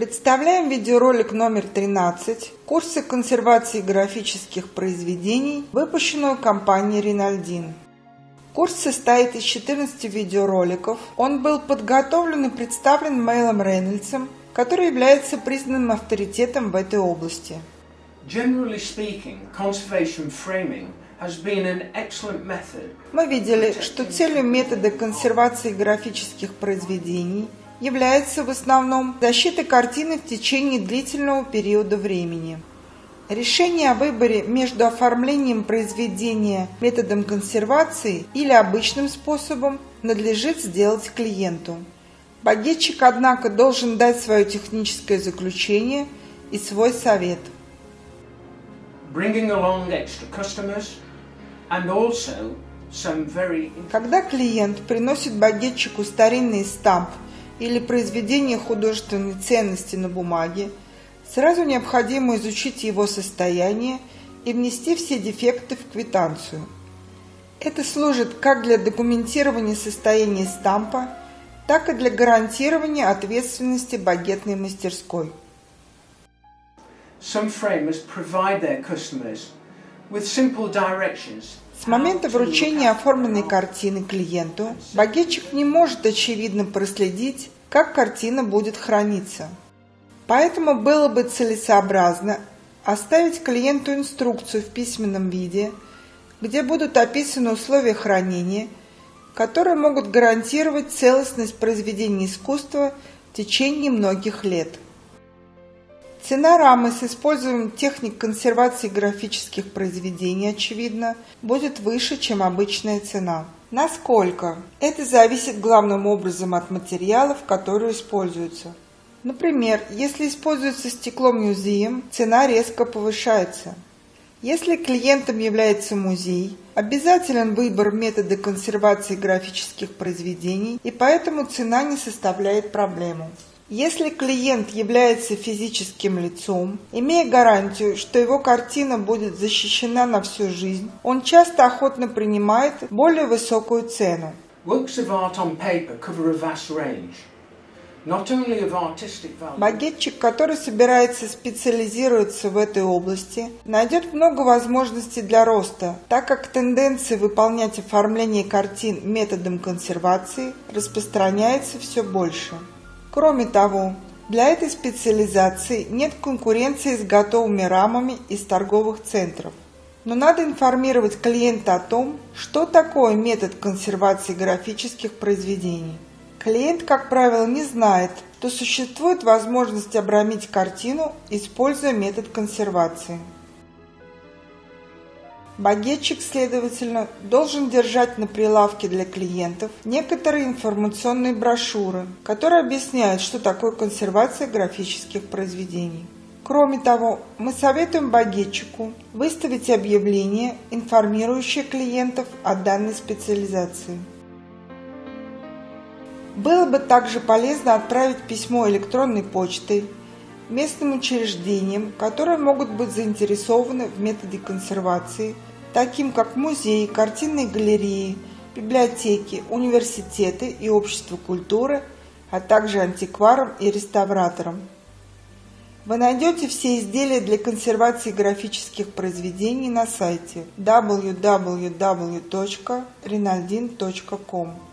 Представляем видеоролик номер 13 курсы консервации графических произведений, выпущенного компанией Ринальдин. Курс состоит из 14 видеороликов. Он был подготовлен и представлен Мэйлом Рейнольдсом, который является признанным авторитетом в этой области. Generally speaking, conservation framing Мы видели, что целью метода консервации графических произведений является в основном защита картины в течение длительного периода времени. Решение о выборе между оформлением произведения методом консервации или обычным способом надлежит сделать клиенту. Багетчик, однако, должен дать свое техническое заключение и свой совет. Когда клиент приносит багетчику старинный стамп или произведение художественной ценности на бумаге, сразу необходимо изучить его состояние и внести все дефекты в квитанцию. Это служит как для документирования состояния стампа, так и для гарантирования ответственности багетной мастерской. some framers provide their customers with simple directions С момента вручения оформленной картины клиенту багетчик не может очевидно проследить, как картина будет храниться. Поэтому было бы целесообразно оставить клиенту инструкцию в письменном виде, где будут описаны условия хранения, которые могут гарантировать целостность произведения искусства в течение многих лет. Цена рамы с использованием техник консервации графических произведений, очевидно, будет выше, чем обычная цена. Насколько? Это зависит главным образом от материалов, которые используются. Например, если используется стекло музеем, цена резко повышается. Если клиентом является музей, обязателен выбор метода консервации графических произведений, и поэтому цена не составляет проблему. Если клиент является физическим лицом, имея гарантию, что его картина будет защищена на всю жизнь, он часто охотно принимает более высокую цену. Багетчик, который собирается специализироваться в этой области, найдет много возможностей для роста, так как тенденция выполнять оформление картин методом консервации распространяется все больше. Кроме того, для этой специализации нет конкуренции с готовыми рамами из торговых центров. Но надо информировать клиента о том, что такое метод консервации графических произведений. Клиент, как правило, не знает, что существует возможность обрамить картину, используя метод консервации. Багетчик, следовательно, должен держать на прилавке для клиентов некоторые информационные брошюры, которые объясняют, что такое консервация графических произведений. Кроме того, мы советуем багетчику выставить объявление, информирующее клиентов о данной специализации. Было бы также полезно отправить письмо электронной почтой местным учреждениям, которые могут быть заинтересованы в методе консервации, таким как музеи, картинные галереи, библиотеки, университеты и общества культуры, а также антикварам и реставраторам. Вы найдете все изделия для консервации графических произведений на сайте www.rinaldin.com.